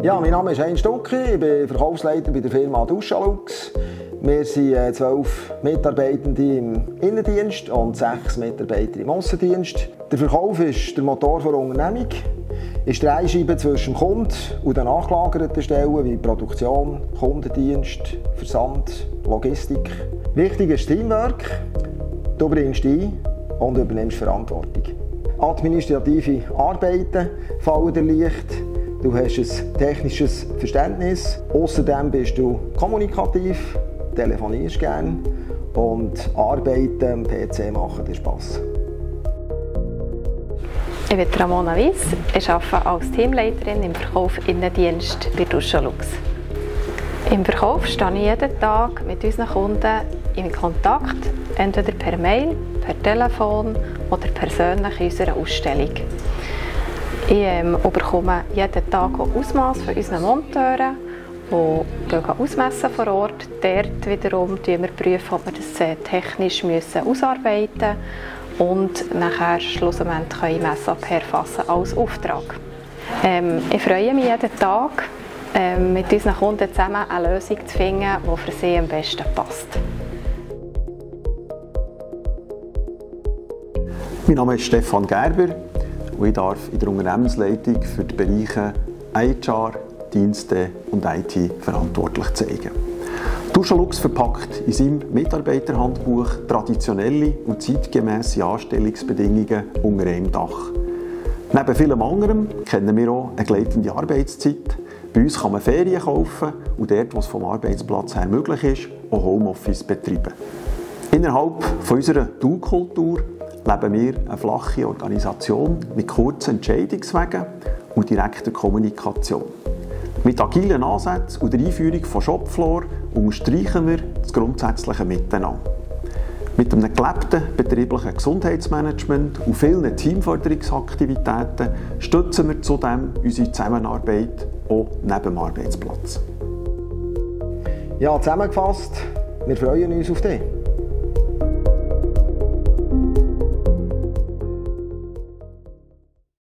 Ja, mein Name ist Heinz Stucki, ich bin Verkaufsleiter bei der Firma Duschalux. Wir sind äh, zwölf Mitarbeitende im Innendienst und sechs Mitarbeiter im Aussendienst. Der Verkauf ist der Motor der Unternehmung, ist die Einscheibe zwischen dem Kunden und den nachgelagerten Stellen wie Produktion, Kundendienst, Versand, Logistik. Wichtig ist Teamwork. Du bringst ein und übernimmst Verantwortung. Administrative Arbeiten fallen dir leicht. Du hast ein technisches Verständnis. Außerdem bist du kommunikativ, telefonierst gern und Arbeiten am PC machen dir Spass. Ich bin Ramona Weiss. Ich arbeite als Teamleiterin im Verkauf Innendienst bei Duschalux. Im Verkauf stehe ich jeden Tag mit unseren Kunden in Kontakt, entweder per Mail, per Telefon oder persönlich in unserer Ausstellung. Ich ähm, bekomme jeden Tag Ausmaß von unseren Monteuren, die ausmessen vor Ort. Dort wiederum prüfen wir, prüfen, ob wir das äh, technisch müssen ausarbeiten müssen und nachher schlussendlich können Messab erfassen als Auftrag. Ähm, ich freue mich jeden Tag, ähm, mit unseren Kunden zusammen eine Lösung zu finden, die für sie am besten passt. Mein Name ist Stefan Gerber und ich darf in der Unternehmensleitung für die Bereiche HR, Dienste und IT verantwortlich zeigen. Duschalux verpackt in seinem Mitarbeiterhandbuch traditionelle und zeitgemäße Anstellungsbedingungen unter einem Dach. Neben vielem anderem kennen wir auch eine gleitende Arbeitszeit. Bei uns kann man Ferien kaufen und dort, wo es vom Arbeitsplatz her möglich ist, auch Homeoffice betreiben. Innerhalb von unserer Du-Kultur leben wir eine flache Organisation mit kurzen Entscheidungswegen und direkter Kommunikation. Mit agilen Ansätzen und der Einführung von Shopfloor unterstreichen wir das grundsätzliche Miteinander. Mit einem gelebten betrieblichen Gesundheitsmanagement und vielen Teamförderungsaktivitäten stützen wir zudem unsere Zusammenarbeit auch neben dem Arbeitsplatz. Ja, zusammengefasst, wir freuen uns auf dich.